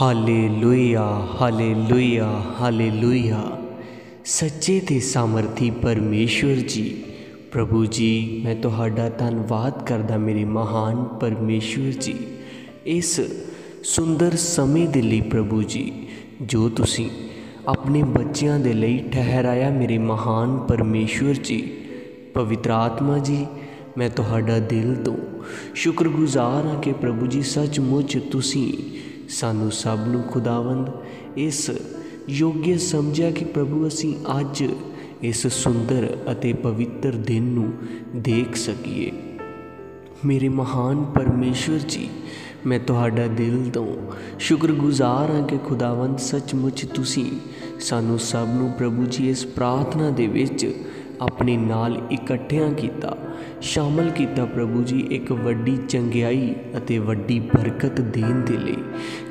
Hallelujah hallelujah hallelujah. ਸੱਚੇ ਤੇ ਸਾਮਰਥੀ ਪਰਮੇਸ਼ਵਰ ਜੀ, ਪ੍ਰਭੂ ਜੀ, ਮੈਂ ਤੁਹਾਡਾ ਧੰਨਵਾਦ ਕਰਦਾ ਮੇਰੇ ਮਹਾਨ ਪਰਮੇਸ਼ਵਰ ਜੀ। ਇਸ ਸੁੰਦਰ ਸਮੇਂ ਦੇ ਲਈ ਪ੍ਰਭੂ ਜੀ, ਜੋ ਤੁਸੀਂ ਆਪਣੇ ਬੱਚਿਆਂ ਦੇ ਲਈ ਠਹਿਰਾਇਆ ਮੇਰੇ ਮਹਾਨ ਪਰਮੇਸ਼ਵਰ ਜੀ, ਪਵਿੱਤਰ ਆਤਮਾ ਜੀ, ਮੈਂ ਤੁਹਾਡਾ ਦਿਲ ਤੋਂ ਸ਼ੁਕਰਗੁਜ਼ਾਰ ਹਾਂ ਕਿ ਪ੍ਰਭੂ ਜੀ, ਸੱਚਮੁੱਚ ਤੁਸੀਂ ਸਾਨੂੰ ਸਭ ਨੂੰ ਖੁਦਾਵੰਦ। ਇਸ ਯੋਗਯ ਸਮਝਿਆ ਕਿ ਪ੍ਰਭੂ, ਅਸੀਂ ਅੱਜ ਇਸ ਸੁੰਦਰ ਅਤੇ ਪਵਿੱਤਰ ਦਿਨ ਨੂੰ ਦੇਖ ਸਕੀਏ। ਮੇਰੇ ਮਹਾਨ ਪਰਮੇਸ਼ਵਰ ਜੀ, ਮੈਂ ਤੁਹਾਡਾ ਦਿਲ ਤੋਂ ਸ਼ੁਕਰਗੁਜ਼ਾਰ ਹਾਂ ਕਿ ਖੁਦਾਵੰਦ, ਸੱਚਮੁੱਚ ਤੁਸੀਂ ਸਾਨੂੰ ਸਭ ਨੂੰ ਪ੍ਰਭੂ ਜੀ ਇਸ ਪ੍ਰਾਰਥਨਾ ਦੇ ਵਿੱਚ ਆਪਣੇ ਨਾਲ ਇਕੱਠਿਆਂ ਕੀਤਾ। ਸ਼ਾਮਲ ਕੀਤਾ ਪ੍ਰਭੂ ਜੀ ਇੱਕ ਵੱਡੀ ਚੰਗਿਆਈ ਅਤੇ ਵੱਡੀ ਬਰਕਤ ਦੇਣ ਦੇ ਲਈ।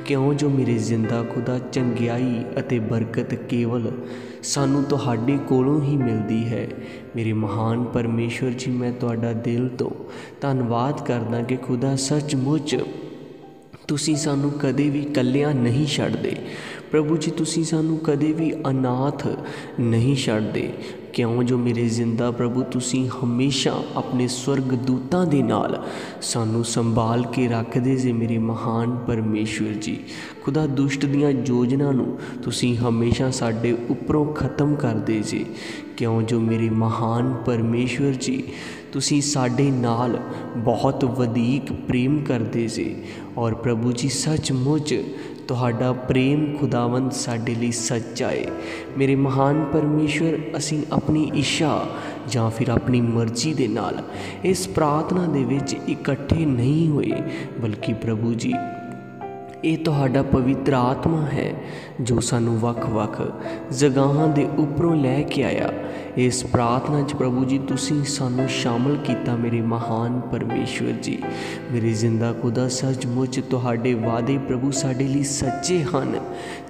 ਕਿਉਂ ਜੋ ਮੇਰੇ ਜ਼ਿੰਦਾ ਖੁਦਾ ਚੰਗਿਆਈ ਅਤੇ ਬਰਕਤ ਕੇਵਲ ਸਾਨੂੰ ਤੁਹਾਡੇ ਕੋਲੋਂ ਹੀ ਮਿਲਦੀ ਹੈ। ਮੇਰੇ ਮਹਾਨ ਪਰਮੇਸ਼ਵਰ ਜੀ, ਮੈਂ ਤੁਹਾਡਾ ਦਿਲ ਤੋਂ ਧੰਨਵਾਦ ਕਰਦਾ ਕਿ ਖੁਦਾ ਸੱਚਮੁੱਚ ਤੁਸੀਂ ਸਾਨੂੰ ਕਦੇ ਵੀ ਇਕੱਲਿਆਂ ਨਹੀਂ ਛੱਡਦੇ। ਪ੍ਰਭੂ ਜੀ, ਤੁਸੀਂ ਸਾਨੂੰ ਕਦੇ ਵੀ ਅਨਾਥ ਨਹੀਂ ਛੱਡਦੇ। ਕਿਉਂ ਜੋ ਮੇਰੇ ਜ਼ਿੰਦਾ ਪ੍ਰਭੂ, ਤੁਸੀਂ ਹਮੇਸ਼ਾ ਆਪਣੇ ਸਵਰਗ ਦੂਤਾਂ ਦੇ ਨਾਲ ਸਾਨੂੰ ਸੰਭਾਲ ਕੇ ਰੱਖਦੇ ਜੇ ਮੇਰੇ ਮਹਾਨ ਪਰਮੇਸ਼ਵਰ ਜੀ। ਖੁਦਾ ਦੁਸ਼ਟ ਦੀਆਂ ਯੋਜਨਾ ਨੂੰ ਤੁਸੀਂ ਹਮੇਸ਼ਾ ਸਾਡੇ ਉੱਪਰੋਂ ਖਤਮ ਕਰਦੇ ਜੇ। ਕਿਉਂ ਜੋ ਮੇਰੇ ਮਹਾਨ ਪਰਮੇਸ਼ਵਰ ਜੀ ਤੁਸੀਂ ਸਾਡੇ ਨਾਲ ਬਹੁਤ ਵਧੀਕ ਪ੍ਰੇਮ ਕਰਦੇ ਸੀ। ਔਰ ਪ੍ਰਭੂ ਜੀ, ਸੱਚਮੁੱਚ ਤੁਹਾਡਾ ਪ੍ਰੇਮ ਖੁਦਾਵੰਦ ਸਾਡੇ ਲਈ ਸੱਚਾ ਹੈ ਮੇਰੇ ਮਹਾਨ ਪਰਮੇਸ਼ਵਰ, ਅਸੀਂ ਆਪਣੀ ਇੱਛਾ ਜਾਂ ਫਿਰ ਆਪਣੀ ਮਰਜ਼ੀ ਦੇ ਨਾਲ ਇਸ ਪ੍ਰਾਰਥਨਾ ਦੇ ਵਿੱਚ ਇਕੱਠੇ ਨਹੀਂ ਹੋਏ। ਬਲਕਿ ਪ੍ਰਭੂ ਜੀ ਇਹ ਤੁਹਾਡਾ ਪਵਿੱਤਰ ਆਤਮਾ ਹੈ, ਜੋ ਸਾਨੂੰ ਵੱਖ-ਵੱਖ ਜਗਾਹਾਂ ਦੇ ਉੱਪਰੋਂ ਲੈ ਕੇ ਆਇਆ। ਇਸ ਪ੍ਰਾਰਥਨਾ 'ਚ ਪ੍ਰਭੂ ਜੀ, ਤੁਸੀਂ ਸਾਨੂੰ ਸ਼ਾਮਲ ਕੀਤਾ, ਮੇਰੇ ਮਹਾਨ ਪਰਮੇਸ਼ਵਰ ਜੀ। ਮੇਰੇ ਜ਼ਿੰਦਾ ਖੁਦਾ, ਸੱਚਮੁੱਚ ਤੁਹਾਡੇ ਵਾਅਦੇ ਪ੍ਰਭੂ ਸਾਡੇ ਲਈ ਸੱਚੇ ਹਨ।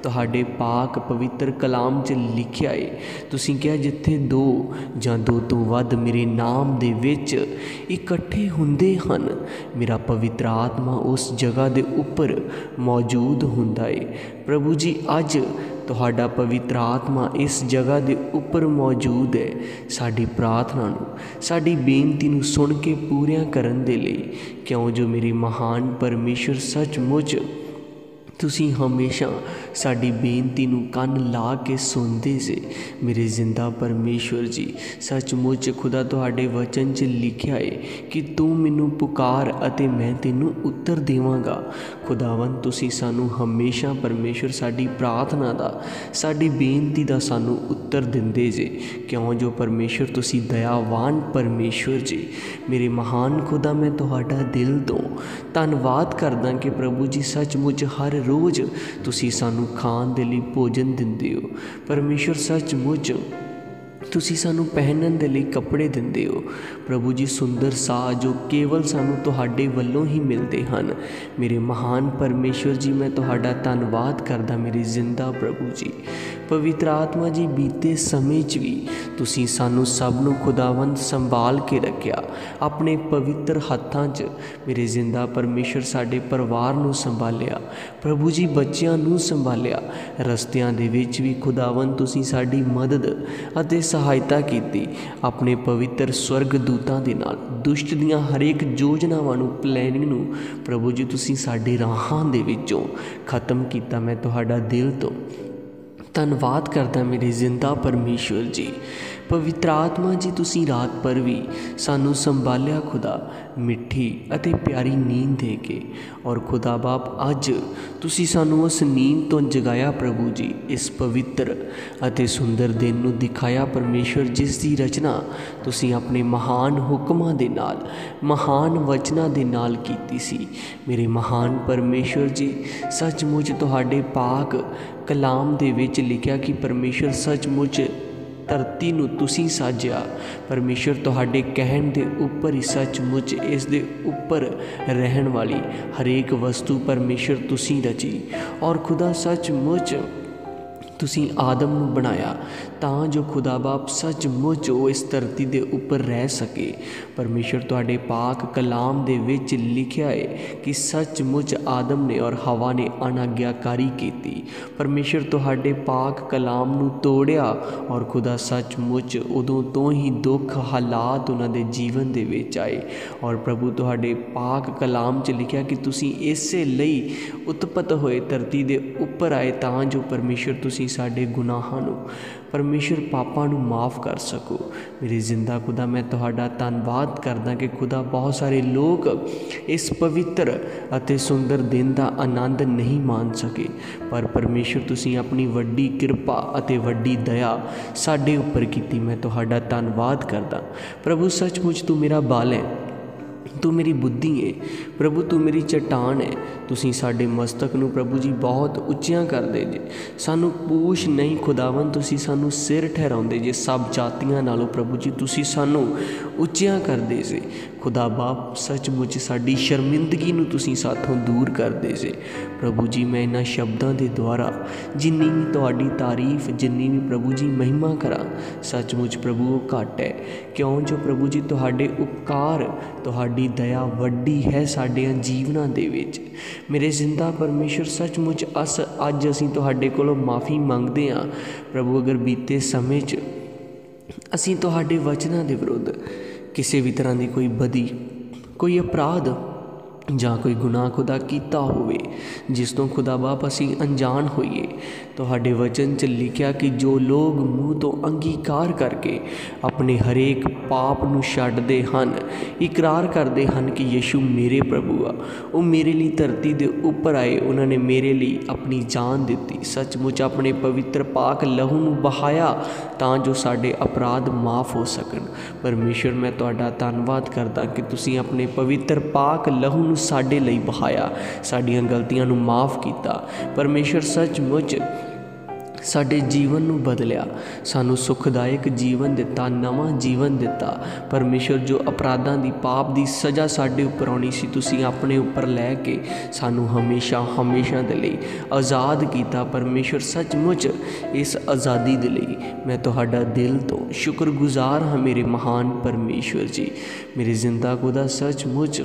ਤੁਹਾਡੇ ਪਾਕ ਪਵਿੱਤਰ ਕਲਾਮ 'ਚ ਲਿਖਿਆ ਏ। ਤੁਸੀਂ ਕਿਹਾ, ਜਿੱਥੇ ਦੋ ਜਾਂ ਦੋ ਤੋਂ ਵੱਧ ਮੇਰੇ ਨਾਮ ਦੇ ਵਿੱਚ ਇਕੱਠੇ ਹੁੰਦੇ ਹਨ, ਮੇਰਾ ਪਵਿੱਤਰ ਆਤਮਾ ਉਸ ਜਗ੍ਹਾ ਦੇ ਉੱਪਰ ਮੌਜੂਦ ਹੁੰਦਾ ਏ। ਪ੍ਰਭੂ ਜੀ, ਅੱਜ ਤੁਹਾਡਾ ਪਵਿੱਤਰ ਆਤਮਾ ਇਸ ਜਗ੍ਹਾ ਦੇ ਉੱਪਰ ਮੌਜੂਦ ਹੈ ਸਾਡੀ ਪ੍ਰਾਰਥਨਾ ਨੂੰ। ਸਾਡੀ ਬੇਨਤੀ ਨੂੰ ਸੁਣ ਕੇ ਪੂਰੀਆਂ ਕਰਨ ਦੇ ਲਈ ਕਿਉਂ ਜੋ ਮੇਰੇ ਮਹਾਨ ਪਰਮੇਸ਼ਰ ਸੱਚਮੁੱਚ ਤੁਸੀਂ ਹਮੇਸ਼ਾ ਸਾਡੀ ਬੇਨਤੀ ਨੂੰ ਕੰਨ ਲਾ ਕੇ ਸੁਣਦੇ ਜੇ। ਮੇਰੇ ਜ਼ਿੰਦਾ ਪਰਮੇਸ਼ਵਰ ਜੀ, ਸੱਚਮੁੱਚ ਖੁਦਾ ਤੁਹਾਡੇ ਵਚਨ 'ਚ ਲਿਖਿਆ ਏ ਕਿ ਤੂੰ ਮੈਨੂੰ ਪੁਕਾਰ ਅਤੇ ਮੈਂ ਤੈਨੂੰ ਉੱਤਰ ਦੇਵਾਂਗਾ। ਖੁਦਾਵੰ ਤੁਸੀਂ ਸਾਨੂੰ ਹਮੇਸ਼ਾ ਪਰਮੇਸ਼ਵਰ ਸਾਡੀ ਪ੍ਰਾਰਥਨਾ ਦਾ, ਸਾਡੀ ਬੇਨਤੀ ਦਾ ਸਾਨੂੰ ਉੱਤਰ ਦਿੰਦੇ ਜੇ। ਕਿਉਂ ਜੋ ਪਰਮੇਸ਼ਵਰ, ਤੁਸੀਂ ਦਇਆਵਾਨ ਪਰਮੇਸ਼ਵਰ ਜੀ। ਮੇਰੇ ਮਹਾਨ ਖੁਦਾ, ਮੈਂ ਤੁਹਾਡਾ ਦਿਲ ਤੋਂ ਧੰਨਵਾਦ ਕਰਦਾ ਕਿ ਪ੍ਰਭੂ ਜੀ, ਸੱਚਮੁੱਚ ਹਰ ਰੋਜ਼ ਤੁਸੀਂ ਸਾਨੂੰ ਖਾਣ ਦੇ ਲਈ ਭੋਜਨ ਦਿੰਦੇ ਹੋ। ਪਰਮੇਸ਼ਰ ਸੱਚਮੁੱਚ ਤੁਸੀਂ ਸਾਨੂੰ ਪਹਿਨਣ ਦੇ ਲਈ ਕੱਪੜੇ ਦਿੰਦੇ ਹੋ। ਪ੍ਰਭੂ ਜੀ, ਸੁੰਦਰ ਸਾਹ ਜੋ ਕੇਵਲ ਸਾਨੂੰ ਤੁਹਾਡੇ ਵੱਲੋਂ ਹੀ ਮਿਲਦੇ ਹਨ। ਮੇਰੇ ਮਹਾਨ ਪਰਮੇਸ਼ਵਰ ਜੀ, ਮੈਂ ਤੁਹਾਡਾ ਧੰਨਵਾਦ ਕਰਦਾ। ਮੇਰੇ ਜ਼ਿੰਦਾ ਪ੍ਰਭੂ ਜੀ ਪਵਿੱਤਰ ਆਤਮਾ ਜੀ ਬੀਤੇ ਸਮੇਂ 'ਚ ਵੀ ਤੁਸੀਂ ਸਾਨੂੰ ਸਭ ਨੂੰ ਖੁਦਾਵੰਦ ਸੰਭਾਲ ਕੇ ਰੱਖਿਆ। ਆਪਣੇ ਪਵਿੱਤਰ ਹੱਥਾਂ 'ਚ ਮੇਰੇ ਜ਼ਿੰਦਾ ਪਰਮੇਸ਼ਰ ਸਾਡੇ ਪਰਿਵਾਰ ਨੂੰ ਸੰਭਾਲਿਆ। ਪ੍ਰਭੂ ਜੀ ਬੱਚਿਆਂ ਨੂੰ ਸੰਭਾਲਿਆ। ਰਸਤਿਆਂ ਦੇ ਵਿੱਚ ਵੀ ਖੁਦਾਵੰਦ ਤੁਸੀਂ ਸਾਡੀ ਮਦਦ ਅਤੇ ਸਹਾਇਤਾ ਕੀਤੀ। ਆਪਣੇ ਪਵਿੱਤਰ ਸਵਰਗ ਦੂਤਾਂ ਦੇ ਨਾਲ ਦੁਸ਼ਟ ਦੀਆਂ ਹਰੇਕ ਯੋਜਨਾਵਾਂ ਨੂੰ ਪਲੈਨਿੰਗ ਨੂੰ ਪ੍ਰਭੂ ਜੀ ਤੁਸੀਂ ਸਾਡੇ ਰਾਹਾਂ ਦੇ ਵਿੱਚੋਂ ਖਤਮ ਕੀਤਾ ਮੈਂ ਤੁਹਾਡਾ ਦਿਲ ਤੋਂ। ਧੰਨਵਾਦ ਕਰਦਾ ਮੇਰੇ ਜ਼ਿੰਦਾ ਪਰਮੇਸ਼ਵਰ ਜੀ। ਪਵਿੱਤਰ ਆਤਮਾ ਜੀ ਤੁਸੀਂ ਰਾਤ ਪਰ ਵੀ ਸਾਨੂੰ ਸੰਭਾਲਿਆ ਖੁਦਾ, ਮਿੱਠੀ ਅਤੇ ਪਿਆਰੀ ਨੀਂਦ ਦੇ ਕੇ। ਔਰ ਖੁਦਾ ਬਾਪ, ਅੱਜ ਤੁਸੀਂ ਸਾਨੂੰ ਉਸ ਨੀਂਦ ਤੋਂ ਜਗਾਇਆ ਪ੍ਰਭੂ ਜੀ, ਇਸ ਪਵਿੱਤਰ ਅਤੇ ਸੁੰਦਰ ਦਿਨ ਨੂੰ ਦਿਖਾਇਆ ਪਰਮੇਸ਼ਵਰ, ਜਿਸ ਦੀ ਰਚਨਾ ਤੁਸੀਂ ਆਪਣੇ ਮਹਾਨ ਹੁਕਮਾਂ ਦੇ ਨਾਲ, ਮਹਾਨ ਵਚਨਾਂ ਦੇ ਨਾਲ ਕੀਤੀ ਸੀ। ਮੇਰੇ ਮਹਾਨ ਪਰਮੇਸ਼ਵਰ ਜੀ, ਸੱਚਮੁੱਚ ਤੁਹਾਡੇ ਪਾਕ ਕਲਾਮ ਦੇ ਵਿੱਚ ਲਿਖਿਆ ਕਿ ਪਰਮੇਸ਼ਰ ਸੱਚਮੁੱਚ ਧਰਤੀ ਨੂੰ ਤੁਸੀਂ ਸਾਜਿਆ। ਪਰਮੇਸ਼ਰ ਤੁਹਾਡੇ ਕਹਿਣ ਦੇ ਉੱਪਰ ਹੀ ਸੱਚਮੁੱਚ ਇਸ ਦੇ ਉੱਪਰ ਰਹਿਣ ਵਾਲੀ ਹਰੇਕ ਵਸਤੂ ਪਰਮੇਸ਼ਰ ਤੁਸੀਂ ਰਚੀ। ਔਰ ਖੁਦਾ ਸੱਚਮੁੱਚ ਤੁਸੀਂ ਆਦਮ ਨੂੰ ਬਣਾਇਆ, ਤਾਂ ਜੋ ਖੁਦਾ ਬਾਪ ਸੱਚਮੁੱਚ ਉਹ ਇਸ ਧਰਤੀ ਦੇ ਉੱਪਰ ਰਹਿ ਸਕੇ। ਪਰਮੇਸ਼ਰ ਤੁਹਾਡੇ ਪਾਕ ਕਲਾਮ ਦੇ ਵਿੱਚ ਲਿਖਿਆ ਹੈ ਕਿ ਸੱਚਮੁੱਚ ਆਦਮ ਨੇ ਔਰ ਹਵਾ ਨੇ ਅਨਾਗਿਆਕਾਰੀ ਕੀਤੀ। ਪਰਮੇਸ਼ਰ ਤੁਹਾਡੇ ਪਾਕ ਕਲਾਮ ਨੂੰ ਤੋੜਿਆ ਔਰ ਖੁਦਾ ਸੱਚਮੁੱਚ ਉਦੋਂ ਤੋਂ ਹੀ ਦੁੱਖ ਹਾਲਾਤ ਉਹਨਾਂ ਦੇ ਜੀਵਨ ਦੇ ਵਿੱਚ ਆਏ। ਔਰ ਪ੍ਰਭੂ ਤੁਹਾਡੇ ਪਾਕ ਕਲਾਮ 'ਚ ਲਿਖਿਆ ਕਿ ਤੁਸੀਂ ਇਸੇ ਲਈ ਉਤਪਤ ਹੋਏ ਧਰਤੀ ਦੇ ਉੱਪਰ ਆਏ ਤਾਂ ਜੋ ਪਰਮੇਸ਼ਰ ਤੁਸੀਂ ਸਾਡੇ ਗੁਨਾਹਾਂ ਨੂੰ, ਪਰਮੇਸ਼ਰ ਪਾਪਾਂ ਨੂੰ ਮਾਫ ਕਰ ਸਕੋ। ਮੇਰੇ ਜ਼ਿੰਦਾ ਖੁਦਾ, ਮੈਂ ਤੁਹਾਡਾ ਧੰਨਵਾਦ ਕਰਦਾ ਕਿ ਖੁਦਾ ਬਹੁਤ ਸਾਰੇ ਲੋਕ ਇਸ ਪਵਿੱਤਰ ਅਤੇ ਸੁੰਦਰ ਦਿਨ ਦਾ ਆਨੰਦ ਨਹੀਂ ਮਾਣ ਸਕੇ। ਪਰ ਪਰਮੇਸ਼ਰ, ਤੁਸੀਂ ਆਪਣੀ ਵੱਡੀ ਕਿਰਪਾ ਅਤੇ ਵੱਡੀ ਦਇਆ ਸਾਡੇ ਉੱਪਰ ਕੀਤੀ। ਮੈਂ ਤੁਹਾਡਾ ਧੰਨਵਾਦ ਕਰਦਾ। ਪ੍ਰਭੂ, ਸੱਚਮੁੱਚ ਤੂੰ ਮੇਰਾ ਬਾਲ ਹੈ। ਤੂੰ ਮੇਰੀ ਬੁੱਧੀ ਹੈ ਪ੍ਰਭੂ, ਤੂੰ ਮੇਰੀ ਚਟਾਨ ਹੈ ਤੁਸੀਂ ਸਾਡੇ ਮਸਤਕ ਨੂੰ ਪ੍ਰਭੂ ਜੀ ਬਹੁਤ ਉੱਚੀਆਂ ਕਰਦੇ ਜੇ। ਸਾਨੂੰ ਪੂਛ ਨਹੀਂ ਖੁਦਾਵੰ ਤੁਸੀਂ ਸਾਨੂੰ ਸਿਰ ਠਹਿਰਾਉਂਦੇ ਜੇ। ਸਭ ਜਾਤੀਆਂ ਨਾਲੋਂ ਪ੍ਰਭੂ ਜੀ, ਤੁਸੀਂ ਸਾਨੂੰ ਉੱਚੀਆਂ ਕਰਦੇ ਸੀ ਖੁਦਾ ਬਾਪ, ਸੱਚਮੁੱਚ ਸਾਡੀ ਸ਼ਰਮਿੰਦਗੀ ਨੂੰ ਤੁਸੀਂ ਸਾਥੋਂ ਦੂਰ ਕਰਦੇ ਜੇ। ਪ੍ਰਭੂ ਜੀ, ਮੈਂ ਇਹਨਾਂ ਸ਼ਬਦਾਂ ਦੇ ਦੁਆਰਾ ਜਿੰਨੀ ਵੀ ਤੁਹਾਡੀ ਤਾਰੀਫ, ਜਿੰਨੀ ਵੀ ਪ੍ਰਭੂ ਜੀ ਮਹਿਮਾ ਕਰਾਂ, ਸੱਚਮੁੱਚ ਪ੍ਰਭੂ ਉਹ ਘੱਟ ਹੈ। ਕਿਉਂ? ਜੋ ਪ੍ਰਭੂ ਜੀ ਤੁਹਾਡੇ ਉਪਕਾਰ, ਤੁਹਾਡੀ ਦਇਆ ਵੱਡੀ ਹੈ ਸਾਡਿਆਂ ਜੀਵਨਾਂ ਦੇ ਵਿੱਚ। ਮੇਰੇ ਜ਼ਿੰਦਾ ਪਰਮੇਸ਼ਰ, ਸੱਚਮੁੱਚ ਅਸ, ਅੱਜ ਅਸੀਂ ਤੁਹਾਡੇ ਕੋਲੋਂ ਮਾਫੀ ਮੰਗਦੇ ਹਾਂ। ਪ੍ਰਭੂ, ਅਗਰ ਬੀਤੇ ਸਮੇਂ 'ਚ ਅਸੀਂ ਤੁਹਾਡੇ ਵਚਨਾਂ ਦੇ ਵਿਰੁੱਧ ਕਿਸੇ ਵੀ ਤਰ੍ਹਾਂ ਦੀ ਕੋਈ ਬਦੀ ਕੋਈ ਅਪਰਾਧ ਜਾਂ ਕੋਈ ਗੁਨਾਹ ਖੁਦਾ ਕੀਤਾ ਹੋਵੇ, ਜਿਸ ਤੋਂ ਖੁਦਾ ਬਾਪ ਅਸੀਂ ਅਣਜਾਣ ਹੋਈਏ, ਤੁਹਾਡੇ ਵਚਨ 'ਚ ਲਿਖਿਆ ਕਿ ਜੋ ਲੋਕ ਮੂੰਹ ਤੋਂ ਅੰਗੀਕਾਰ ਕਰਕੇ ਆਪਣੇ ਹਰੇਕ ਪਾਪ ਨੂੰ ਛੱਡਦੇ ਹਨ, ਇਕਰਾਰ ਕਰਦੇ ਹਨ ਕਿ ਯੀਸ਼ੂ ਮੇਰੇ ਪ੍ਰਭੂ ਆ। ਉਹ ਮੇਰੇ ਲਈ ਧਰਤੀ ਦੇ ਉੱਪਰ ਆਏ, ਉਹਨਾਂ ਨੇ ਮੇਰੇ ਲਈ ਆਪਣੀ ਜਾਨ ਦਿੱਤੀ। ਸੱਚਮੁੱਚ ਆਪਣੇ ਪਵਿੱਤਰ ਪਾਕ ਲਹੂ ਨੂੰ ਬਹਾਇਆ ਤਾਂ ਜੋ ਸਾਡੇ ਅਪਰਾਧ ਮਾਫ ਹੋ ਸਕਣ। ਪਰਮੇਸ਼ਰ ਮੈਂ ਤੁਹਾਡਾ ਧੰਨਵਾਦ ਕਰਦਾ ਕਿ ਤੁਸੀਂ ਆਪਣੇ ਪਵਿੱਤਰ ਪਾਕ ਲਹੂ ਨੂੰ ਸਾਡੇ ਲਈ ਬਹਾਇਆ। ਸਾਡੀਆਂ ਗਲਤੀਆਂ ਨੂੰ ਮਾਫ ਕੀਤਾ। ਪਰਮੇਸ਼ਰ ਸੱਚਮੁੱਚ ਸਾਡੇ ਜੀਵਨ ਨੂੰ ਬਦਲਿਆ। ਸਾਨੂੰ ਸੁਖਦਾਇਕ ਜੀਵਨ ਦਿੱਤਾ, ਨਵਾਂ ਜੀਵਨ ਦਿੱਤਾ। ਪਰਮੇਸ਼ਰ ਜੋ ਅਪਰਾਧਾਂ ਦੀ ਪਾਪ ਦੀ ਸਜ਼ਾ ਸਾਡੇ ਉੱਪਰ ਆਉਣੀ ਸੀ, ਤੁਸੀਂ ਆਪਣੇ ਉੱਪਰ ਲੈ ਕੇ ਸਾਨੂੰ ਹਮੇਸ਼ਾ ਹਮੇਸ਼ਾ ਦੇ ਲਈ ਆਜ਼ਾਦ ਕੀਤਾ। ਪਰਮੇਸ਼ਰ ਸੱਚਮੁੱਚ ਇਸ ਆਜ਼ਾਦੀ ਦੇ ਲਈ ਮੈਂ ਤੁਹਾਡਾ ਦਿਲ ਤੋਂ ਸ਼ੁਕਰਗੁਜ਼ਾਰ ਹਾਂ, ਮੇਰੇ ਮਹਾਨ ਪਰਮੇਸ਼ਰ ਜੀ। ਮੇਰੇ ਜ਼ਿੰਦਾ ਖੁਦਾ, ਸੱਚਮੁੱਚ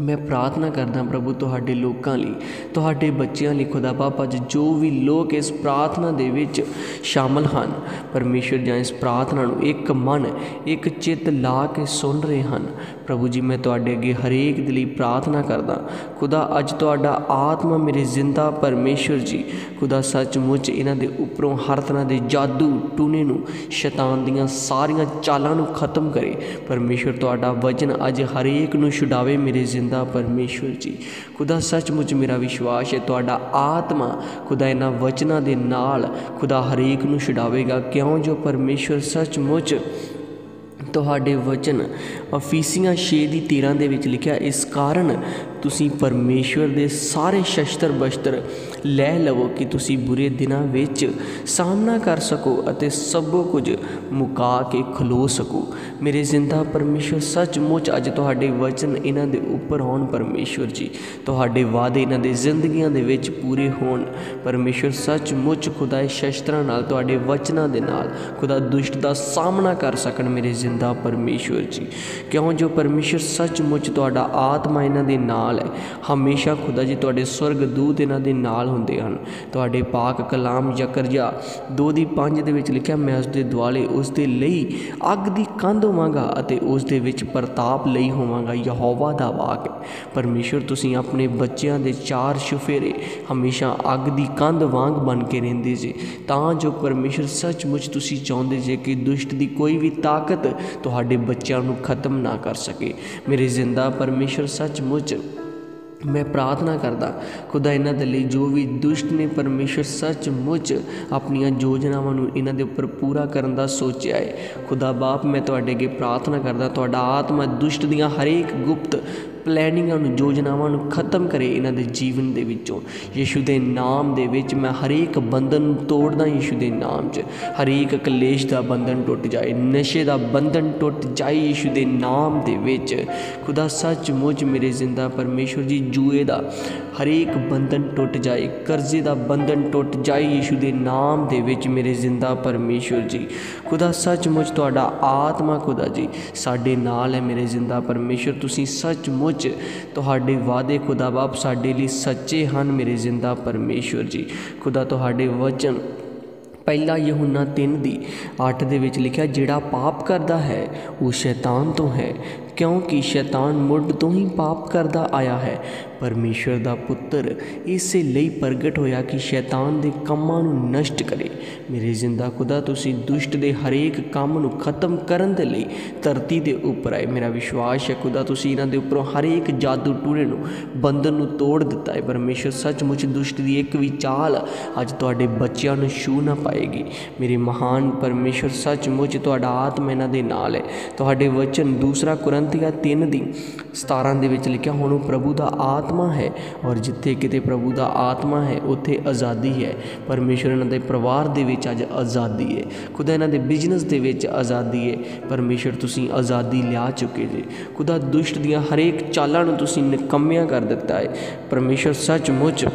ਮੈਂ ਪ੍ਰਾਰਥਨਾ ਕਰਦਾ ਪ੍ਰਭੂ ਤੁਹਾਡੇ ਲੋਕਾਂ ਲਈ, ਤੁਹਾਡੇ ਬੱਚਿਆਂ ਲਈ ਖੁਦਾ ਬਾਪ ਅੱਜ ਜੋ ਵੀ ਲੋਕ ਇਸ ਪ੍ਰਾਰਥਨਾ ਦੇ ਵਿੱਚ ਸ਼ਾਮਲ ਹਨ ਪਰਮੇਸ਼ਰ ਜਾਂ ਇਸ ਪ੍ਰਾਰਥਨਾ ਨੂੰ ਇੱਕ ਮਨ, ਇੱਕ ਚਿੱਤ ਲਾ ਕੇ ਸੁਣ ਰਹੇ ਹਨ ਪ੍ਰਭੂ ਜੀ, ਮੈਂ ਤੁਹਾਡੇ ਅੱਗੇ ਹਰੇਕ ਦੇ ਲਈ ਪ੍ਰਾਰਥਨਾ ਕਰਦਾ ਖੁਦਾ, ਅੱਜ ਤੁਹਾਡਾ ਆਤਮਾ ਮੇਰੇ ਜ਼ਿੰਦਾ ਪਰਮੇਸ਼ਰ ਜੀ। ਖੁਦਾ, ਸੱਚਮੁੱਚ ਇਹਨਾਂ ਦੇ ਉੱਪਰੋਂ ਹਰ ਤਰ੍ਹਾਂ ਦੇ ਜਾਦੂ ਟੂਨੇ ਨੂੰ, ਸ਼ੈਤਾਨ ਦੀਆਂ ਸਾਰੀਆਂ ਚਾਲਾਂ ਨੂੰ ਖਤਮ ਕਰੇ। ਪਰਮੇਸ਼ਰ, ਤੁਹਾਡਾ ਵਚਨ ਅੱਜ ਹਰੇਕ ਨੂੰ ਛੁਡਾਵੇ ਮੇਰੇ ਜ਼ਿੰਦਾ ਪਰਮੇਸ਼ਰ ਜੀ। ਖੁਦਾ, ਸੱਚਮੁੱਚ ਮੇਰਾ ਵਿਸ਼ਵਾਸ ਹੈ, ਤੁਹਾਡਾ ਆਤਮਾ ਖੁਦਾ ਇਹਨਾਂ ਵਚਨਾਂ ਦੇ ਨਾਲ ਖੁਦਾ ਹਰੇਕ ਨੂੰ ਛੁਡਾਵੇਗਾ। ਕਿਉਂ? ਜੋ ਪਰਮੇਸ਼ਰ, ਸੱਚਮੁੱਚ ਤੁਹਾਡੇ ਵਚਨ ਅਫੀਸੀਆਂ 6 ਦੀ 13 ਦੇ ਵਿੱਚ ਲਿਖਿਆ ਇਸ ਕਾਰਨ ਤੁਸੀਂ ਪਰਮੇਸ਼ਵਰ ਦੇ ਸਾਰੇ ਸ਼ਸਤਰ ਬਸਤਰ ਲੈ ਲਵੋ ਕਿ ਤੁਸੀਂ ਬੁਰੇ ਦਿਨਾਂ ਵਿੱਚ ਸਾਹਮਣਾ ਕਰ ਸਕੋ ਅਤੇ ਸਭ ਕੁਝ ਮੁਕਾ ਕੇ ਖਲੋ ਸਕੋ। ਮੇਰੇ ਜ਼ਿੰਦਾ ਪਰਮੇਸ਼ਵਰ, ਸੱਚਮੁੱਚ ਅੱਜ ਤੁਹਾਡੇ ਵਚਨ ਇਹਨਾਂ ਦੇ ਉੱਪਰ ਹੋਣ ਪਰਮੇਸ਼ਵਰ ਜੀ। ਤੁਹਾਡੇ ਵਾਅਦੇ ਇਹਨਾਂ ਦੇ ਜ਼ਿੰਦਗੀਆਂ ਦੇ ਵਿੱਚ ਪੂਰੇ ਹੋਣ। ਪਰਮੇਸ਼ਵਰ, ਸੱਚਮੁੱਚ ਖੁਦਾ ਸ਼ਸਤਰਾਂ ਨਾਲ, ਤੁਹਾਡੇ ਵਚਨਾਂ ਦੇ ਨਾਲ ਖੁਦਾ ਦੁਸ਼ਟ ਦਾ ਸਾਹਮਣਾ ਕਰ ਸਕਣ ਮੇਰੇ ਜ਼ਿੰਦਾ ਪਰਮੇਸ਼ਵਰ ਜੀ। ਕਿਉਂ? ਜੋ ਪਰਮੇਸ਼ਵਰ, ਸੱਚਮੁੱਚ ਤੁਹਾਡਾ ਆਤਮਾ ਇਹਨਾਂ ਦੇ ਨਾਲ ਹੈ। ਹਮੇਸ਼ਾ ਖੁਦਾ ਜੀ ਤੁਹਾਡੇ ਸਵਰਗ ਦੂਤ ਇਹਨਾਂ ਦੇ ਨਾਲ ਹੁੰਦੇ ਹਨ। ਤੁਹਾਡੇ ਪਾਕ ਕਲਾਮ ਯਕਰਜਾ 2 ਦੀ 5 ਦੇ ਵਿੱਚ ਲਿਖਿਆ, ਮੈਂ ਉਸ ਦੇ ਦੁਆਲੇ ਉਸ ਦੇ ਲਈ ਅੱਗ ਦੀ ਕੰਧ ਹੋਵਾਂਗਾ ਅਤੇ ਉਸ ਦੇ ਵਿੱਚ ਪ੍ਰਤਾਪ ਲਈ ਹੋਵਾਂਗਾ। ਯਹੋਵਾ ਦਾ ਵਾਕ ਹੈ। ਪਰਮੇਸ਼ਰ, ਤੁਸੀਂ ਆਪਣੇ ਬੱਚਿਆਂ ਦੇ ਚਾਰ ਸ਼ੁਫੇਰੇ ਹਮੇਸ਼ਾ ਅੱਗ ਦੀ ਕੰਧ ਵਾਂਗ ਬਣ ਕੇ ਰਹਿੰਦੇ ਜੇ। ਤਾਂ ਜੋ ਪਰਮੇਸ਼ਰ ਸੱਚਮੁੱਚ ਤੁਸੀਂ ਚਾਹੁੰਦੇ ਜੇ ਕਿ ਦੁਸ਼ਟ ਦੀ ਕੋਈ ਵੀ ਤਾਕਤ ਤੁਹਾਡੇ ਬੱਚਿਆਂ ਨੂੰ ਖਤਮ ਨਾ ਕਰ ਸਕੇ। ਮੇਰੇ ਜ਼ਿੰਦਾ ਪਰਮੇਸ਼ਰ, ਸੱਚਮੁੱਚ ਮੈਂ ਪ੍ਰਾਰਥਨਾ ਕਰਦਾ, ਖੁਦਾ ਇਹਨਾਂ ਦੇ ਲਈ ਜੋ ਵੀ ਦੁਸ਼ਟ ਨੇ ਪਰਮੇਸ਼ਰ ਸੱਚਮੁੱਚ ਆਪਣੀਆਂ ਯੋਜਨਾਵਾਂ ਨੂੰ ਇਹਨਾਂ ਦੇ ਉੱਪਰ ਪੂਰਾ ਕਰਨ ਦਾ ਸੋਚਿਆ ਹੈ। ਖੁਦਾ ਬਾਪ, ਮੈਂ ਤੁਹਾਡੇ ਅੱਗੇ ਪ੍ਰਾਰਥਨਾ ਕਰਦਾ, ਤੁਹਾਡਾ ਆਤਮਾ ਦੁਸ਼ਟ ਦੀਆਂ ਹਰੇਕ ਗੁਪਤ ਪਲੈਨਿੰਗਾਂ ਨੂੰ, ਯੋਜਨਾਵਾਂ ਨੂੰ ਖਤਮ ਕਰੇ ਇਹਨਾਂ ਦੇ ਜੀਵਨ ਦੇ ਵਿੱਚੋਂ। ਯੀਸ਼ੂ ਦੇ ਨਾਮ ਦੇ ਵਿੱਚ ਮੈਂ ਹਰੇਕ ਬੰਧਨ ਤੋੜਦਾ ਯੀਸ਼ੂ ਦੇ ਨਾਮ 'ਚ। ਹਰੇਕ ਕਲੇਸ਼ ਦਾ ਬੰਧਨ ਟੁੱਟ ਜਾਏ, ਨਸ਼ੇ ਦਾ ਬੰਧਨ ਟੁੱਟ ਜਾਏ ਯੀਸ਼ੂ ਦੇ ਨਾਮ ਦੇ ਵਿੱਚ। ਖੁਦਾ ਸੱਚਮੁੱਚ ਮੇਰੇ ਜ਼ਿੰਦਾ ਪਰਮੇਸ਼ਵਰ ਜੀ, ਜੂਏ ਦਾ ਹਰੇਕ ਬੰਧਨ ਟੁੱਟ ਜਾਏ, ਕਰਜ਼ੇ ਦਾ ਬੰਧਨ ਟੁੱਟ ਜਾਏ ਯੀਸ਼ੂ ਦੇ ਨਾਮ ਦੇ ਵਿੱਚ ਮੇਰੇ ਜ਼ਿੰਦਾ ਪਰਮੇਸ਼ਵਰ ਜੀ। ਖੁਦਾ ਸੱਚਮੁੱਚ ਤੁਹਾਡਾ ਆਤਮਾ ਖੁਦਾ ਜੀ, ਸਾਡੇ ਨਾਲ ਹੈ ਮੇਰੇ ਜ਼ਿੰਦਾ ਪਰਮੇਸ਼ਵਰ ਤੁਸੀਂ ਸੱਚਮੁੱਚ ਤੁਹਾਡੇ ਵਾਅਦੇ ਖੁਦਾ ਬਾਪ ਸਾਡੇ ਲਈ ਸੱਚੇ ਹਨ ਮੇਰੇ ਜ਼ਿੰਦਾ ਪਰਮੇਸ਼ਵਰ ਜੀ। ਖੁਦਾ ਤੁਹਾਡੇ ਵਚਨ ਪਹਿਲਾ ਯਹੂਨਾ 3 ਦੀ 8 ਦੇ ਵਿੱਚ ਲਿਖਿਆ, ਜਿਹੜਾ ਪਾਪ ਕਰਦਾ ਹੈ, ਉਹ ਸ਼ੈਤਾਨ ਤੋਂ ਹੈ। ਕਿਉਂਕਿ ਸ਼ੈਤਾਨ ਮੁੱਢ ਤੋਂ ਹੀ ਪਾਪ ਕਰਦਾ ਆਇਆ ਹੈ। ਪਰਮੇਸ਼ਵਰ ਦਾ ਪੁੱਤਰ ਇਸੇ ਲਈ ਪ੍ਰਗਟ ਹੋਇਆ ਕਿ ਸ਼ੈਤਾਨ ਦੇ ਕੰਮਾਂ ਨੂੰ ਨਸ਼ਟ ਕਰੇ। ਮੇਰੇ ਜ਼ਿੰਦਾ ਖੁਦਾ, ਤੁਸੀਂ ਦੁਸ਼ਟ ਦੇ ਹਰੇਕ ਕੰਮ ਨੂੰ ਖਤਮ ਕਰਨ ਦੇ ਲਈ ਧਰਤੀ ਦੇ ਉੱਪਰ ਆਏ। ਮੇਰਾ ਵਿਸ਼ਵਾਸ ਹੈ ਖੁਦਾ, ਤੁਸੀਂ ਇਹਨਾਂ ਦੇ ਉੱਪਰੋਂ ਹਰੇਕ ਜਾਦੂ ਟੂਣੇ ਨੂੰ ਬੰਧਨ ਨੂੰ ਤੋੜ ਦਿੱਤਾ ਹੈ। ਪਰਮੇਸ਼ਵਰ ਸੱਚਮੁੱਚ ਦੁਸ਼ਟ ਦੀ ਇੱਕ ਵੀ ਚਾਲ ਅੱਜ ਤੁਹਾਡੇ ਬੱਚਿਆਂ ਨੂੰ ਛੂ ਨਾ ਪਾਏਗੀ। ਮੇਰੇ ਮਹਾਨ ਪਰਮੇਸ਼ਵਰ ਸੱਚਮੁੱਚ ਤੁਹਾਡਾ ਆਤਮਾ ਇਹਨਾਂ ਦੇ ਨਾਲ ਹੈ। ਤੁਹਾਡੇ ਵਚਨ ਦੂਸਰਾ ਕੁਰੰਥੀਆ 3 ਦੀ। 17 ਦੇ ਵਿੱਚ ਲਿਖਿਆ, ਹੁਣ ਉਹ ਪ੍ਰਭੂ ਦਾ ਆਤਮਾ ਹੈ ਔਰ ਜਿੱਥੇ ਕਿਤੇ ਪ੍ਰਭੂ ਦਾ ਆਤਮਾ ਹੈ, ਉੱਥੇ ਆਜ਼ਾਦੀ ਹੈ। ਪਰਮੇਸ਼ਵਰ ਇਹਨਾਂ ਦੇ ਪਰਿਵਾਰ ਦੇ ਵਿੱਚ ਅੱਜ ਆਜ਼ਾਦੀ ਹੈ। ਖੁਦਾ ਇਹਨਾਂ ਦੇ ਬਿਜ਼ਨਸ ਦੇ ਵਿੱਚ ਆਜ਼ਾਦੀ ਹੈ। ਪਰਮੇਸ਼ਵਰ ਤੁਸੀਂ ਆਜ਼ਾਦੀ ਲਿਆ ਚੁੱਕੇ ਜੇ। ਖੁਦਾ ਦੁਸ਼ਟ ਦੀਆਂ ਹਰੇਕ ਚਾਲਾਂ ਨੂੰ ਤੁਸੀਂ ਨਿਕੰਮਿਆਂ ਕਰ ਦਿੱਤਾ ਹੈ। ਪਰਮੇਸ਼ਵਰ ਸੱਚਮੁੱਚ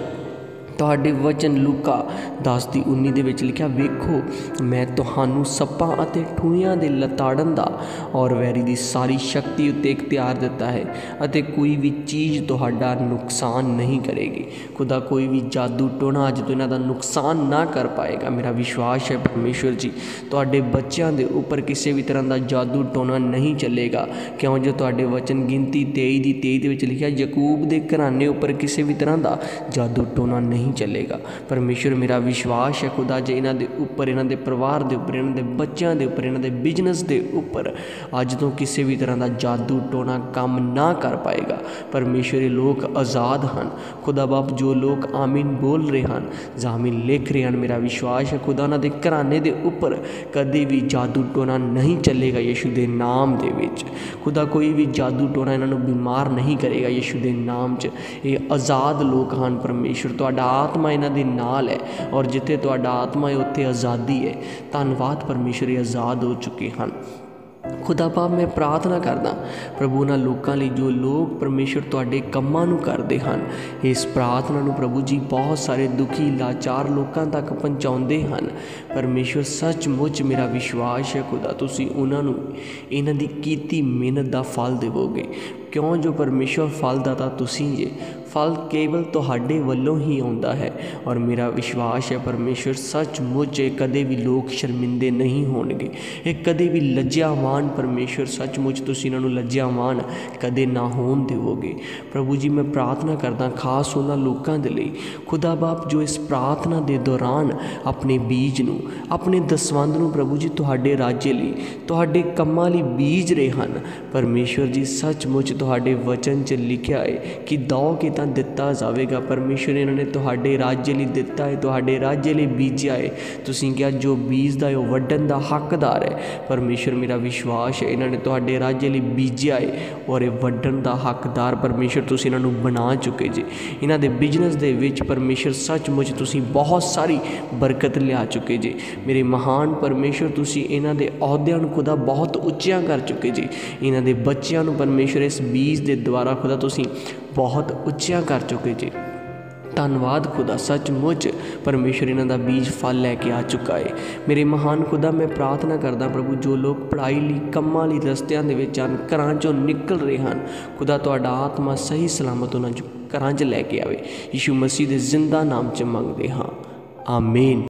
ਤੁਹਾਡੇ ਵਚਨ ਲੂਕਾ 10 ਦੀ 19 ਦੇ ਵਿੱਚ ਲਿਖਿਆ, ਵੇਖੋ, ਮੈਂ ਤੁਹਾਨੂੰ ਸੱਪਾਂ ਅਤੇ ਠੂਇਆਂ ਦੇ ਲਤਾੜਨ ਦਾ ਔਰ ਵੈਰੀ ਦੀ ਸਾਰੀ ਸ਼ਕਤੀ ਉੱਤੇ ਇਖਤਿਆਰ ਦਿੱਤਾ ਹੈ ਅਤੇ ਕੋਈ ਵੀ ਚੀਜ਼ ਤੁਹਾਡਾ ਨੁਕਸਾਨ ਨਹੀਂ ਕਰੇਗੀ। ਖੁਦਾ ਕੋਈ ਵੀ ਜਾਦੂ ਟੋਣਾ ਅੱਜ ਤੋਂ ਇਹਨਾਂ ਦਾ ਨੁਕਸਾਨ ਨਾ ਕਰ ਪਾਏਗਾ। ਮੇਰਾ ਵਿਸ਼ਵਾਸ ਹੈ ਪਰਮੇਸ਼ਵਰ ਜੀ, ਤੁਹਾਡੇ ਬੱਚਿਆਂ ਦੇ ਉੱਪਰ ਕਿਸੇ ਵੀ ਤਰ੍ਹਾਂ ਦਾ ਜਾਦੂ ਟੋਣਾ ਨਹੀਂ ਚੱਲੇਗਾ। ਕਿਉਂ? ਜੋ ਤੁਹਾਡੇ ਵਚਨ ਗਿਣਤੀ 23 ਦੀ 23 ਦੇ ਵਿੱਚ ਲਿਖਿਆ, ਯਕੂਬ ਦੇ ਘਰਾਣੇ ਉੱਪਰ ਕਿਸੇ ਵੀ ਤਰ੍ਹਾਂ ਦਾ ਜਾਦੂ ਟੋਣਾ ਨਹੀਂ ਨਹੀਂ ਚੱਲੇਗਾ। ਪਰਮੇਸ਼ਰ ਮੇਰਾ ਵਿਸ਼ਵਾਸ ਹੈ ਖੁਦਾ ਜੇ, ਇਹਨਾਂ ਦੇ ਉੱਪਰ, ਇਹਨਾਂ ਦੇ ਪਰਿਵਾਰ ਦੇ ਉੱਪਰ, ਇਹਨਾਂ ਦੇ ਬੱਚਿਆਂ ਦੇ ਉੱਪਰ, ਇਹਨਾਂ ਦੇ ਬਿਜ਼ਨਸ ਦੇ ਉੱਪਰ ਅੱਜ ਤੋਂ ਕਿਸੇ ਵੀ ਤਰ੍ਹਾਂ ਦਾ ਜਾਦੂ ਟੋਣਾ ਕੰਮ ਨਾ ਕਰ ਪਾਏਗਾ। ਪਰਮੇਸ਼ਰ ਲੋਕ ਆਜ਼ਾਦ ਹਨ। ਖੁਦਾ ਬਾਪ, ਜੋ ਲੋਕ ਆਮੀਨ ਬੋਲ ਰਹੇ ਹਨ ਜ਼ਾਮੀਨ ਲਿਖ ਰਹੇ ਹਨ, ਮੇਰਾ ਵਿਸ਼ਵਾਸ ਹੈ ਖੁਦਾ ਉਹਨਾਂ ਦੇ ਘਰਾਣੇ ਦੇ ਉੱਪਰ ਕਦੇ ਵੀ ਜਾਦੂ ਟੋਣਾ ਨਹੀਂ ਚੱਲੇਗਾ ਯਿਸੂ ਦੇ ਨਾਮ ਦੇ ਵਿੱਚ। ਖੁਦਾ ਕੋਈ ਵੀ ਜਾਦੂ ਟੋਣਾ ਇਹਨਾਂ ਨੂੰ ਬਿਮਾਰ ਨਹੀਂ ਕਰੇਗਾ ਯਿਸੂ ਦੇ ਨਾਮ 'ਚ। ਇਹ ਆਜ਼ਾਦ ਲੋਕ ਹਨ ਪਰਮੇਸ਼ਰ, ਤੁਹਾਡਾ ਆਤਮਾ ਇਹਨਾਂ ਦੇ ਨਾਲ ਹੈ ਔਰ ਜਿੱਥੇ ਤੁਹਾਡਾ ਆਤਮਾ ਹੈ, ਉੱਥੇ ਆਜ਼ਾਦੀ ਹੈ। ਧੰਨਵਾਦ ਪਰਮੇਸ਼ਰ ਆਜ਼ਾਦ ਹੋ ਚੁੱਕੇ ਹਨ। ਖੁਦਾ ਪਾਪ ਮੈਂ ਪ੍ਰਾਰਥਨਾ ਕਰਦਾ, ਪ੍ਰਭੂ ਨਾਲ ਲੋਕਾਂ ਲਈ ਜੋ ਲੋਕ ਪਰਮੇਸ਼ਰ ਤੁਹਾਡੇ ਕੰਮਾਂ ਨੂੰ ਕਰਦੇ ਹਨ, ਇਸ ਪ੍ਰਾਰਥਨਾ ਨੂੰ ਪ੍ਰਭੂ ਜੀ ਬਹੁਤ ਸਾਰੇ ਦੁਖੀ, ਲਾਚਾਰ ਲੋਕਾਂ ਤੱਕ ਪਹੁੰਚਾਉਂਦੇ ਹਨ। ਪਰਮੇਸ਼ਰ, ਸੱਚਮੁੱਚ ਮੇਰਾ ਵਿਸ਼ਵਾਸ ਹੈ ਖੁਦਾ, ਤੁਸੀਂ ਉਹਨਾਂ ਨੂੰ ਇਹਨਾਂ ਦੀ ਕੀਤੀ ਮਿਹਨਤ ਦਾ ਫਲ ਦੇਵੋਗੇ। ਕਿਉਂ ਜੋ ਪਰਮੇਸ਼ਰ ਫਲ ਦਾਤਾ ਤੁਸੀਂ ਜੇ? ਫਲ ਕੇਵਲ ਤੁਹਾਡੇ ਵੱਲੋਂ ਹੀ ਆਉਂਦਾ ਹੈ ਔਰ ਮੇਰਾ ਵਿਸ਼ਵਾਸ ਹੈ ਪਰਮੇਸ਼ਰ ਸੱਚਮੁੱਚ ਇਹ ਕਦੇ ਵੀ ਲੋਕ ਸ਼ਰਮਿੰਦੇ ਨਹੀਂ ਹੋਣਗੇ। ਇਹ ਕਦੇ ਵੀ ਲੱਜਿਆਵਾਨ ਪਰਮੇਸ਼ਰ ਸੱਚਮੁੱਚ ਤੁਸੀਂ ਇਹਨਾਂ ਨੂੰ ਲੱਜਿਆਵਾਨ ਕਦੇ ਨਾ ਹੋਣ ਦੇਵੋਗੇ। ਪ੍ਰਭੂ ਜੀ, ਮੈਂ ਪ੍ਰਾਰਥਨਾ ਕਰਦਾ ਖਾਸ ਉਹਨਾਂ ਲੋਕਾਂ ਦੇ ਲਈ, ਖੁਦਾ ਬਾਪ ਜੋ ਇਸ ਪ੍ਰਾਰਥਨਾ ਦੇ ਦੌਰਾਨ ਆਪਣੇ ਬੀਜ ਨੂੰ, ਆਪਣੇ ਦਸਵੰਦ ਨੂੰ ਪ੍ਰਭੂ ਜੀ ਤੁਹਾਡੇ ਰਾਜੇ ਲਈ, ਤੁਹਾਡੇ ਕੰਮਾਂ ਲਈ ਬੀਜ ਰਹੇ ਹਨ। ਪਰਮੇਸ਼ਰ ਜੀ, ਸੱਚਮੁੱਚ ਤੁਹਾਡੇ ਵਚਨ 'ਚ ਲਿਖਿਆ ਹੈ ਕਿ ਦੋਗੇ ਤਾਂ ਦਿੱਤਾ ਜਾਵੇਗਾ। ਪਰਮੇਸ਼ਰ ਇਹਨਾਂ ਨੇ ਤੁਹਾਡੇ ਰਾਜ ਲਈ ਦਿੱਤਾ ਹੈ, ਤੁਹਾਡੇ ਰਾਜ ਲਈ ਬੀਜਿਆ ਹੈ। ਤੁਸੀਂ ਕਿਹਾ, ਜੋ ਬੀਜਦਾ ਹੈ, ਉਹ ਵੱਢਣ ਦਾ ਹੱਕਦਾਰ ਹੈ। ਪਰਮੇਸ਼ਰ, ਮੇਰਾ ਵਿਸ਼ਵਾਸ ਹੈ, ਇਹਨਾਂ ਨੇ ਤੁਹਾਡੇ ਰਾਜ ਲਈ ਬੀਜਿਆ ਹੈ ਔਰ ਇਹ ਵੱਢਣ ਦਾ ਹੱਕਦਾਰ ਪਰਮੇਸ਼ਰ ਤੁਸੀਂ ਇਹਨਾਂ ਨੂੰ ਬਣਾ ਚੁੱਕੇ ਜੀ। ਇਹਨਾਂ ਦੇ ਬਿਜ਼ਨਸ ਦੇ ਵਿੱਚ ਪਰਮੇਸ਼ਰ, ਸੱਚਮੁੱਚ ਤੁਸੀਂ ਬਹੁਤ ਸਾਰੀ ਬਰਕਤ ਲਿਆ ਚੁੱਕੇ ਜੀ। ਮੇਰੇ ਮਹਾਨ ਪਰਮੇਸ਼ਰ, ਤੁਸੀਂ ਇਹਨਾਂ ਦੇ ਅਹੁਦਿਆਂ ਨੂੰ ਖੁਦਾ ਬਹੁਤ ਉੱਚਿਆਂ ਕਰ ਚੁੱਕੇ ਜੀ। ਇਹਨਾਂ ਦੇ ਬੱਚਿਆਂ ਨੂੰ ਪਰਮੇਸ਼ਰ, ਇਸ ਬੀਜ ਦੇ ਦੁਆਰਾ ਖੁਦਾ ਤੁਸੀਂ ਬਹੁਤ ਉੱਚੇ ਉੱਚਿਆਂ ਕਰ ਚੁੱਕੇ ਜੀ। ਧੰਨਵਾਦ ਖੁਦਾ, ਸੱਚਮੁੱਚ ਪਰਮੇਸ਼ਰ ਇਹਨਾਂ ਦਾ ਬੀਜ ਫਲ ਲੈ ਕੇ ਆ ਚੁੱਕਾ ਹੈ ਮੇਰੇ ਮਹਾਨ ਖੁਦਾ, ਮੈਂ ਪ੍ਰਾਰਥਨਾ ਕਰਦਾ ਪ੍ਰਭੂ, ਜੋ ਲੋਕ ਪੜ੍ਹਾਈ ਲਈ, ਕੰਮਾਂ ਲਈ ਰਸਤਿਆਂ ਦੇ ਵਿੱਚ ਹਨ, ਘਰਾਂ ਚੋਂ ਨਿਕਲ ਰਹੇ ਹਨ, ਖੁਦਾ ਤੁਹਾਡਾ ਆਤਮਾ ਸਹੀ ਸਲਾਮਤ ਉਹਨਾਂ ਨੂੰ ਘਰਾਂ 'ਚ ਲੈ ਕੇ ਆਵੇ। ਯਿਸੂ ਮਸੀਹ ਦੇ ਜ਼ਿੰਦਾ ਨਾਮ 'ਚ ਮੰਗਦੇ ਹਾਂ। ਆਮੀਨ।